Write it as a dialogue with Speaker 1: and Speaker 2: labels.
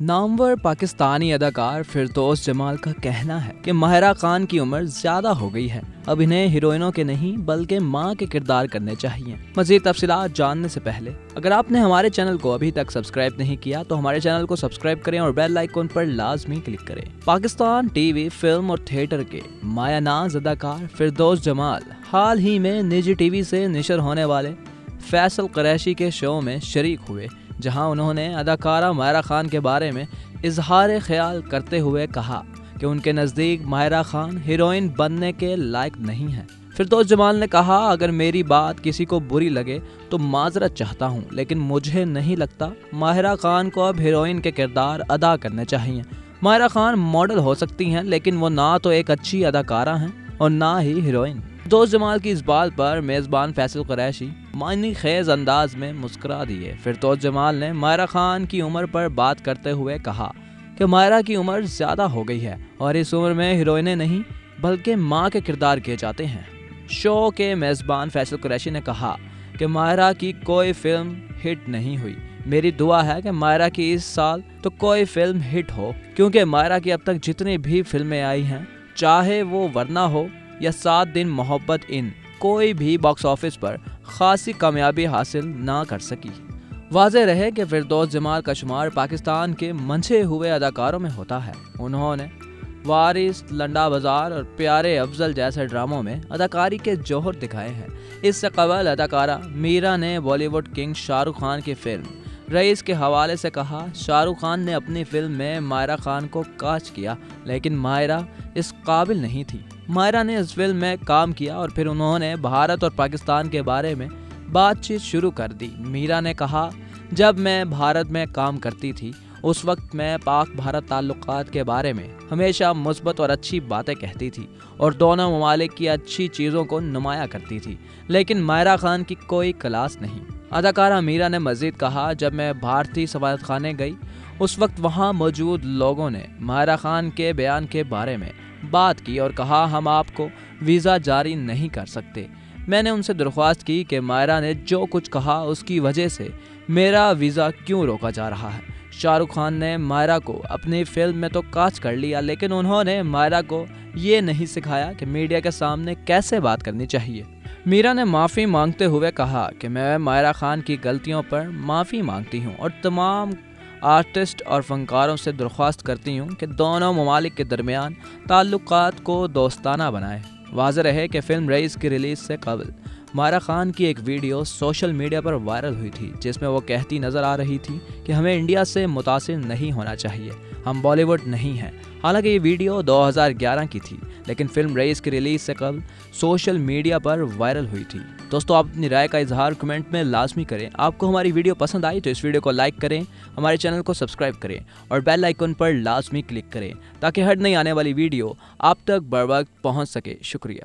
Speaker 1: نامور پاکستانی اداکار فردوس جمال کا کہنا ہے کہ ماہرہ خان کی عمر زیادہ ہو گئی ہے۔ اب انہیں ہیروئنوں کے نہیں بلکہ ماں کے کردار کرنے چاہیے۔ مزید تفصیلات جاننے سے پہلے، اگر آپ نے ہمارے چینل کو ابھی تک سبسکرائب نہیں کیا، تو ہمارے چینل کو سبسکرائب کریں اور بیل آئیکن پر لازمی کلک کریں۔ پاکستان ٹی وی، فلم اور تھیٹر کے مایا ناز اداکار فردوس جمال حال ہی میں نجی ٹی وی سے نشر ہونے والے فیصل قریشی کے شو میں شریک ہوئے۔ جہاں انہوں نے اداکارہ ماہرہ خان کے بارے میں اظہار خیال کرتے ہوئے کہا کہ ان کے نزدیک ماہرہ خان ہیروئن بننے کے لائق نہیں ہے فردوس جمال نے کہا، اگر میری بات کسی کو بری لگے تو معذرت چاہتا ہوں، لیکن مجھے نہیں لگتا ماہرہ خان کو اب ہیروئن کے کردار ادا کرنے چاہیے ماہرہ خان ماڈل ہو سکتی ہیں، لیکن وہ نہ تو ایک اچھی اداکارہ ہیں اور نہ ہی ہیروئن۔ دوست جمال کی اس بات پر میزبان فیصل قریشی معنی خیز انداز میں مسکرا دیے پھر توز جمال نے مائرہ خان کی عمر پر بات کرتے ہوئے کہا کہ مائرہ کی عمر زیادہ ہو گئی ہے اور اس عمر میں ہیروئنیں نہیں بلکہ ماں کے کردار کیے جاتے ہیں۔ شو کے میزبان فیصل قریشی نے کہا کہ مائرہ کی کوئی فلم ہٹ نہیں ہوئی۔ میری دعا ہے کہ مائرہ کی اس سال تو کوئی فلم ہٹ ہو، کیونکہ مائرہ کی اب تک جتنی بھی فلمیں آئی ہیں، چاہے وہ ورنہ ہو یا سات دن محبت ان کوئی بھی باکس آفس پر خاصی کامیابی حاصل نہ کر سکی۔ واضح رہے کہ فردوس جمال کا شمار پاکستان کے منچے ہوئے اداکاروں میں ہوتا ہے۔ انہوں نے وارث، لنڈا بازار اور پیارے افضل جیسے ڈراموں میں اداکاری کے جوہر دکھائے ہیں۔ اس سے قبل اداکارہ میرا نے بالی ووڈ کنگ شاہ رخ خان کی فلم رئیس کے حوالے سے کہا، شاہ رخ خان نے اپنی فلم میں مائرہ خان کو کاچ کیا، لیکن مائرہ اس قابل نہیں تھی۔ مائرہ نے اس فلم میں کام کیا اور پھر انہوں نے بھارت اور پاکستان کے بارے میں بات چیت شروع کر دی۔ میرا نے کہا، جب میں بھارت میں کام کرتی تھی، اس وقت میں پاک بھارت تعلقات کے بارے میں ہمیشہ مثبت اور اچھی باتیں کہتی تھی اور دونوں ممالک کی اچھی چیزوں کو نمایاں کرتی تھی، لیکن مائرہ خان کی کوئی کلاس نہیں۔ اداکارہ میرا نے مزید کہا، جب میں بھارتی سفارت خانے گئی، اس وقت وہاں موجود لوگوں نے مائرہ خان کے بیان کے بارے میں بات کی اور کہا، ہم آپ کو ویزا جاری نہیں کر سکتے۔ میں نے ان سے درخواست کی کہ مائرہ نے جو کچھ کہا، اس کی وجہ سے میرا ویزا کیوں روکا جا رہا ہے۔ شاہ رخ خان نے مائرہ کو اپنی فلم میں تو کاچ کر لیا، لیکن انہوں نے مائرہ کو یہ نہیں سکھایا کہ میڈیا کے سامنے کیسے بات کرنی چاہیے۔ میرا نے معافی مانگتے ہوئے کہا کہ میں مائرہ خان کی غلطیوں پر معافی مانگتی ہوں اور تمام آرٹسٹ اور فنکاروں سے درخواست کرتی ہوں کہ دونوں ممالک کے درمیان تعلقات کو دوستانہ بنائے واضح رہے کہ فلم رئیس کی ریلیز سے قبل مائرہ خان کی ایک ویڈیو سوشل میڈیا پر وائرل ہوئی تھی، جس میں وہ کہتی نظر آ رہی تھی کہ ہمیں انڈیا سے متاثر نہیں ہونا چاہیے، ہم بالی ووڈ نہیں ہیں۔ حالانکہ یہ ویڈیو دو ہزار گیارہ کی تھی۔ لیکن فلم ریس کی ریلیز سے قبل سوشل میڈیا پر وائرل ہوئی تھی۔ دوستو، آپ اپنی رائے کا اظہار کمنٹ میں لازمی کریں۔ آپ کو ہماری ویڈیو پسند آئی تو اس ویڈیو کو لائک کریں، ہمارے چینل کو سبسکرائب کریں اور بیل آئیکن پر لازمی کلک کریں تاکہ ہر نئی آنے والی ویڈیو آپ تک بر وقت پہنچ سکے۔ شکریہ۔